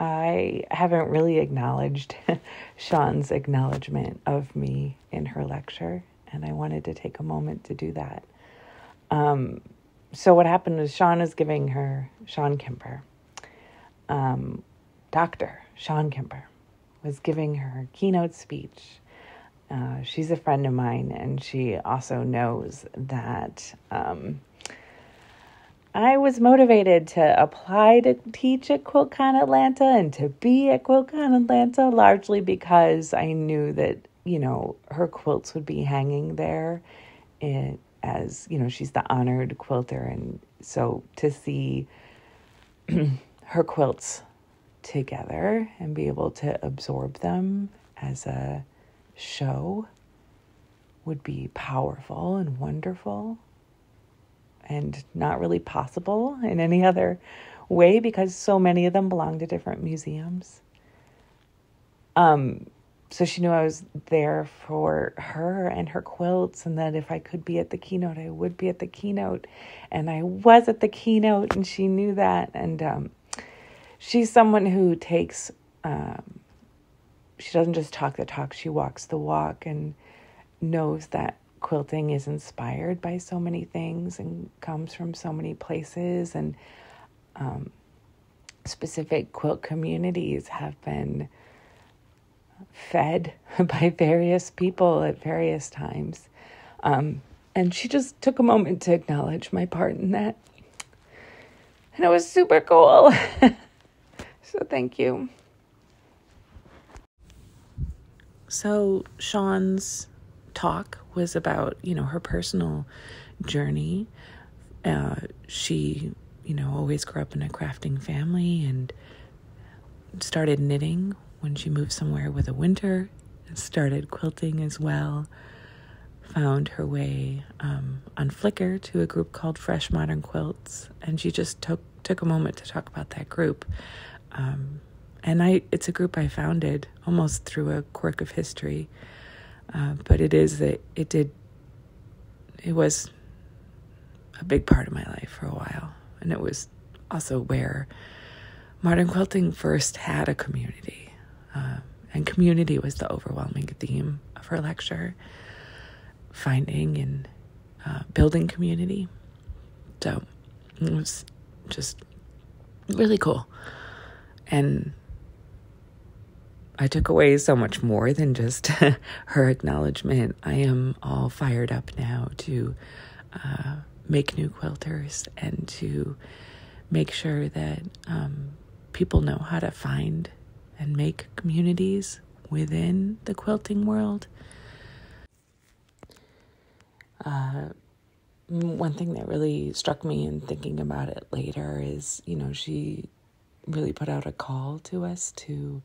I haven't really acknowledged Chawne's acknowledgement of me in her lecture, and I wanted to take a moment to do that. Um, so, what happened was Chawne was giving her, Chawne Kimber, um, Dr. Chawne Kimber, was giving her keynote speech. Uh, she's a friend of mine, and she also knows that. Um, I was motivated to apply to teach at QuiltCon Atlanta and to be at QuiltCon Atlanta largely because I knew that, you know, her quilts would be hanging there in, as, you know, she's the honored quilter. And so to see her quilts together and be able to absorb them as a show would be powerful and wonderful and not really possible in any other way because so many of them belong to different museums. Um, so she knew I was there for her and her quilts, and that if I could be at the keynote, I would be at the keynote. And I was at the keynote, and she knew that. And um, she's someone who takes, um, she doesn't just talk the talk, she walks the walk and knows that quilting is inspired by so many things and comes from so many places and um, specific quilt communities have been fed by various people at various times. Um, and she just took a moment to acknowledge my part in that. And it was super cool. So thank you. So Chawne's talk was about, you know, her personal journey. Uh, she, you know, always grew up in a crafting family and started knitting when she moved somewhere with a winter, started quilting as well. Found her way um, on Flickr to a group called Fresh Modern Quilts, and she just took took a moment to talk about that group. Um, and I, it's a group I founded almost through a quirk of history. Uh, but it is that it did, it was a big part of my life for a while. And it was also where modern quilting first had a community. Uh, and community was the overwhelming theme of her lecture finding and uh, building community. So it was just really cool. And I took away so much more than just her acknowledgement. I am all fired up now to uh, make new quilters and to make sure that um, people know how to find and make communities within the quilting world. Uh, one thing that really struck me in thinking about it later is, you know, she really put out a call to us to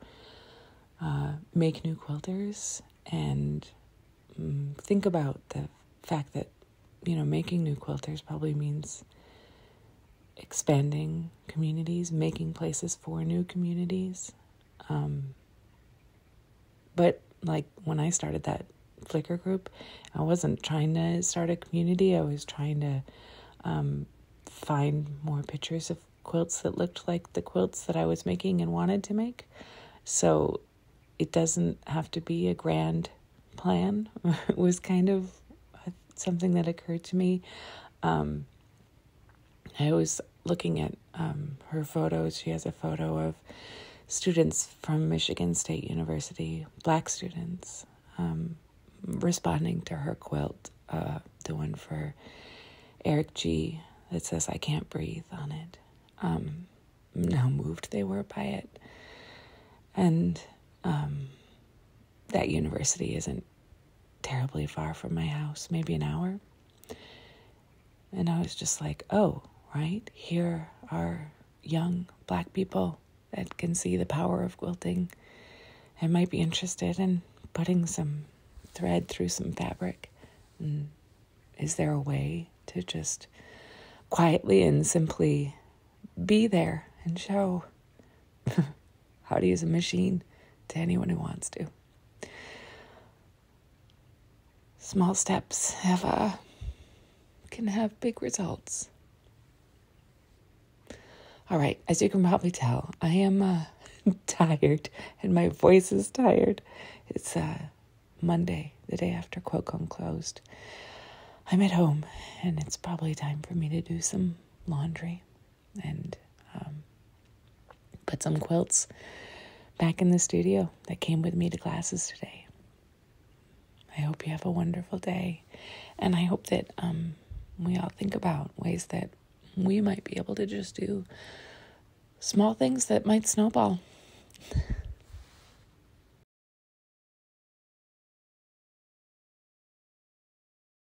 uh, make new quilters and um, think about the fact that you know making new quilters probably means expanding communities, making places for new communities. Um, but like when I started that Flickr group, I wasn't trying to start a community. I was trying to um, find more pictures of quilts that looked like the quilts that I was making and wanted to make. So it doesn't have to be a grand plan it was kind of something that occurred to me. Um, i was looking at um, her photos. She has a photo of students from michigan state university black students um, responding to her quilt uh, the one for eric g that says i can't breathe on it. Um, how moved. They were by it. And um, that university isn't terribly far from my house, maybe an hour. And I was just like, oh, right, here are young black people that can see the power of quilting and might be interested in putting some thread through some fabric. And is there a way to just quietly and simply be there and show how to use a machine? To anyone who wants to. Small steps have uh, can have big results. All right, as you can probably tell, I am uh, tired and my voice is tired. It's uh, Monday, the day after QuiltCon closed. I'm at home and it's probably time for me to do some laundry and um, put some quilts back in the studio that came with me to classes today. I hope you have a wonderful day. And I hope that um, we all think about ways that we might be able to just do small things that might snowball.